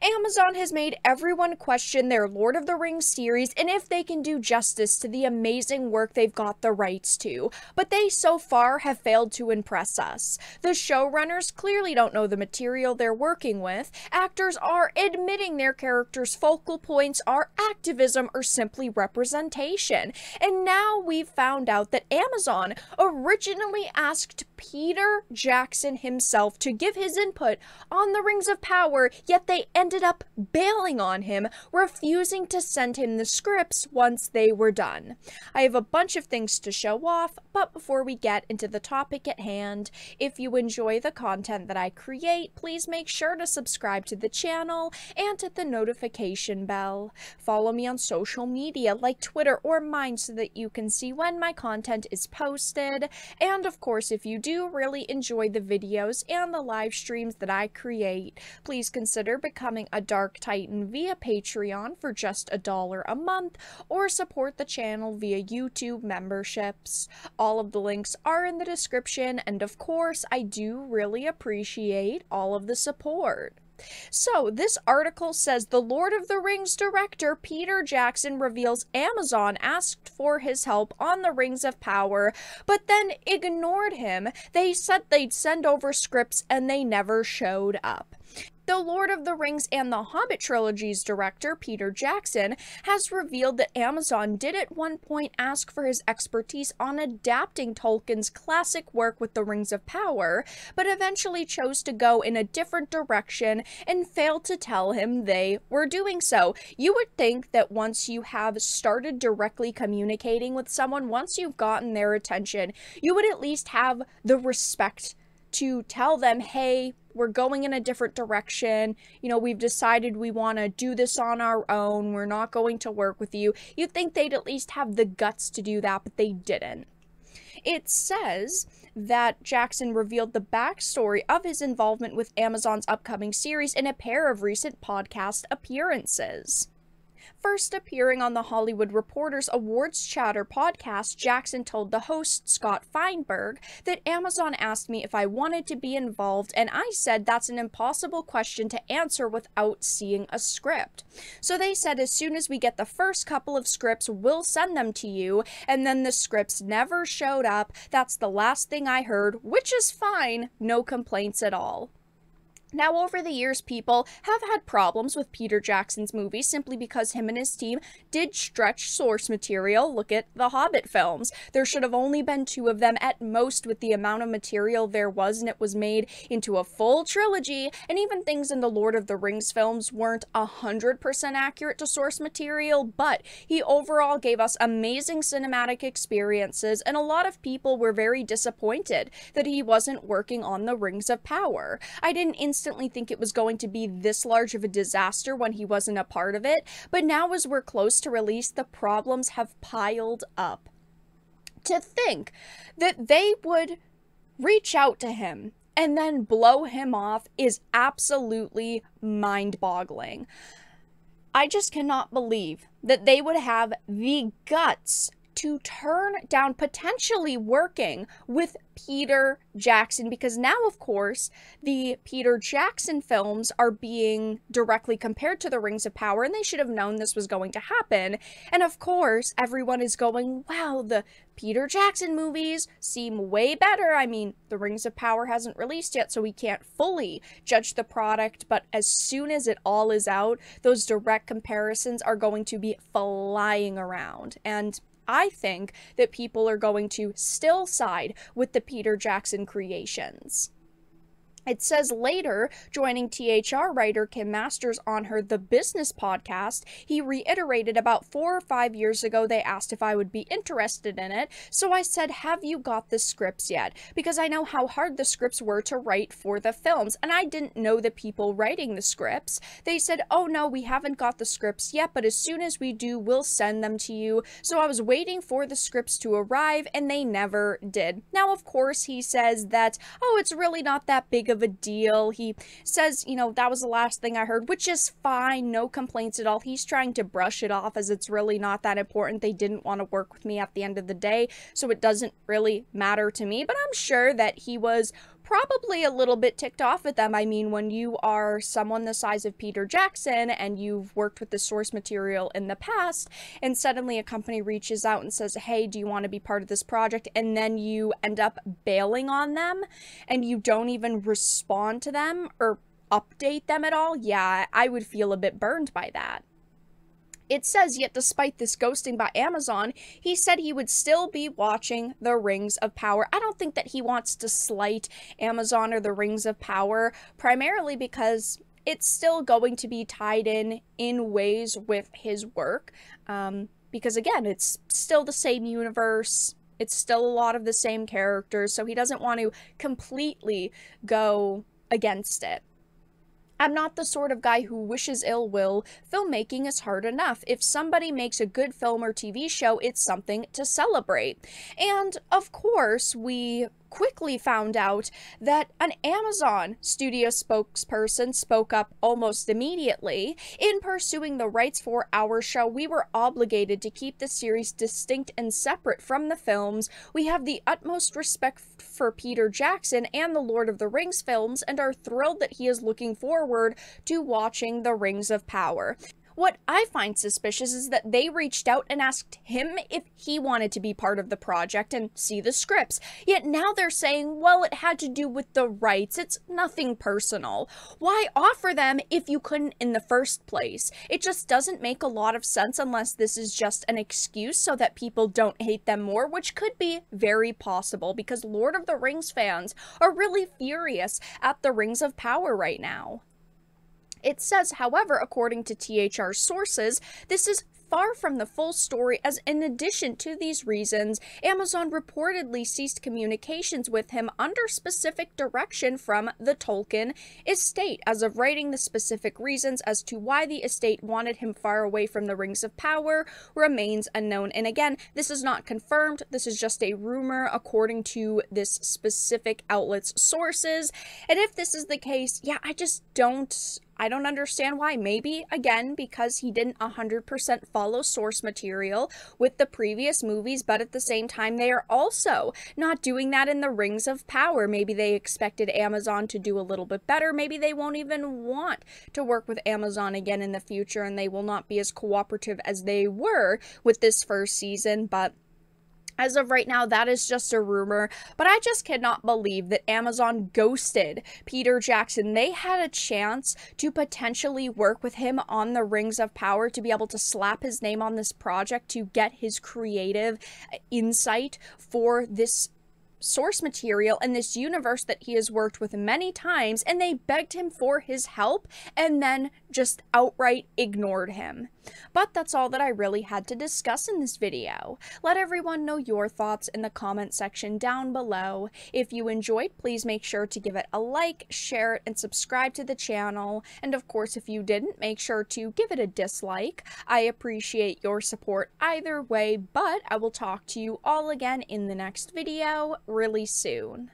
Amazon has made everyone question their Lord of the Rings series and if they can do justice to the amazing work they've got the rights to, but they so far have failed to impress us. The showrunners clearly don't know the material they're working with, actors are admitting their characters' focal points are activism or simply representation, and now we've found out that Amazon originally asked Peter Jackson himself to give his input on the Rings of Power, yet they ended up bailing on him, refusing to send him the scripts once they were done. I have a bunch of things to show off, but before we get into the topic at hand, if you enjoy the content that I create, please make sure to subscribe to the channel and hit the notification bell. Follow me on social media like Twitter or Minds so that you can see when my content is posted. And of course, if you do really enjoy the videos and the live streams that I create, please consider becoming a Dark Titan via Patreon for just a dollar a month or support the channel via YouTube memberships. All of the links are in the description and of course I do really appreciate all of the support. So, this article says the Lord of the Rings director Peter Jackson reveals Amazon asked for his help on the Rings of Power, but then ignored him. They said they'd send over scripts and they never showed up. The Lord of the Rings and the Hobbit trilogy's director, Peter Jackson, has revealed that Amazon did at one point ask for his expertise on adapting Tolkien's classic work with the Rings of Power, but eventually chose to go in a different direction and failed to tell him they were doing so. You would think that once you have started directly communicating with someone, once you've gotten their attention, you would at least have the respect to tell them, hey, we're going in a different direction. You know, we've decided we want to do this on our own. We're not going to work with you. You'd think they'd at least have the guts to do that, but they didn't. It says that Jackson revealed the backstory of his involvement with Amazon's upcoming series in a pair of recent podcast appearances. First appearing on the Hollywood Reporters Awards Chatter podcast, Jackson told the host, Scott Feinberg, that Amazon asked me if I wanted to be involved, and I said that's an impossible question to answer without seeing a script. So they said as soon as we get the first couple of scripts, we'll send them to you, and then the scripts never showed up. That's the last thing I heard, which is fine, no complaints at all. Now, over the years, people have had problems with Peter Jackson's movies simply because him and his team did stretch source material. Look at the Hobbit films. There should have only been two of them at most with the amount of material there was, and it was made into a full trilogy. And even things in the Lord of the Rings films weren't 100% accurate to source material, but he overall gave us amazing cinematic experiences, and a lot of people were very disappointed that he wasn't working on the Rings of Power. I didn't think it was going to be this large of a disaster when he wasn't a part of it, but now as we're close to release, the problems have piled up. To think that they would reach out to him and then blow him off is absolutely mind boggling. I just cannot believe that they would have the guts to turn down potentially working with Peter Jackson because now, of course, the Peter Jackson films are being directly compared to the Rings of Power, and they should have known this was going to happen. And of course, everyone is going, wow, the Peter Jackson movies seem way better. I mean, The Rings of Power hasn't released yet, so we can't fully judge the product, but as soon as it all is out, those direct comparisons are going to be flying around. And I think that people are going to still side with the Peter Jackson creations. It says later, joining THR writer Kim Masters on her The Business podcast, he reiterated about four or five years ago they asked if I would be interested in it. So I said, Have you got the scripts yet? Because I know how hard the scripts were to write for the films, and I didn't know the people writing the scripts. They said, Oh no, we haven't got the scripts yet, but as soon as we do, we'll send them to you. So I was waiting for the scripts to arrive, and they never did. Now, of course, he says that, Oh, it's really not that big of of a deal. He says, you know, that was the last thing I heard, which is fine, no complaints at all. He's trying to brush it off as it's really not that important. They didn't want to work with me at the end of the day, so it doesn't really matter to me. But I'm sure that he was probably a little bit ticked off at them. I mean, when you are someone the size of Peter Jackson and you've worked with the source material in the past, and suddenly a company reaches out and says, Hey, do you want to be part of this project? And then you end up bailing on them and you don't even respond to them or update them at all, yeah, I would feel a bit burned by that. It says, yet despite this ghosting by Amazon, he said he would still be watching The Rings of Power. I don't think that he wants to slight Amazon or The Rings of Power, primarily because it's still going to be tied in in ways with his work. Um, because again, it's still the same universe. It's still a lot of the same characters, so he doesn't want to completely go against it. I'm not the sort of guy who wishes ill will. Filmmaking is hard enough. If somebody makes a good film or TV show, it's something to celebrate. And of course, we quickly found out that an Amazon studio spokesperson spoke up almost immediately. In pursuing the rights for our show, we were obligated to keep the series distinct and separate from the films. We have the utmost respect for Peter Jackson and the Lord of the Rings films and are thrilled that he is looking forward to watching The Rings of Power. What I find suspicious is that they reached out and asked him if he wanted to be part of the project and see the scripts. Yet now they're saying, well, it had to do with the rights. It's nothing personal. Why offer them if you couldn't in the first place? It just doesn't make a lot of sense unless this is just an excuse so that people don't hate them more, which could be very possible because Lord of the Rings fans are really furious at the Rings of Power right now. It says, however, according to THR sources, this is far from the full story as in addition to these reasons, Amazon reportedly ceased communications with him under specific direction from the Tolkien estate. As of writing the specific reasons as to why the estate wanted him far away from the Rings of Power remains unknown. And again, this is not confirmed. This is just a rumor according to this specific outlet's sources. And if this is the case, yeah, I just don't I don't understand why. Maybe, again, because he didn't 100% follow source material with the previous movies, but at the same time, they are also not doing that in the Rings of Power. Maybe they expected Amazon to do a little bit better. Maybe they won't even want to work with Amazon again in the future and they will not be as cooperative as they were with this first season, but as of right now, that is just a rumor, but I just cannot believe that Amazon ghosted Peter Jackson. They had a chance to potentially work with him on the Rings of Power to be able to slap his name on this project to get his creative insight for this source material in this universe that he has worked with many times, and they begged him for his help and then just outright ignored him. But that's all that I really had to discuss in this video. Let everyone know your thoughts in the comment section down below. If you enjoyed, please make sure to give it a like, share it, and subscribe to the channel. And of course, if you didn't, make sure to give it a dislike. I appreciate your support either way, but I will talk to you all again in the next video really soon.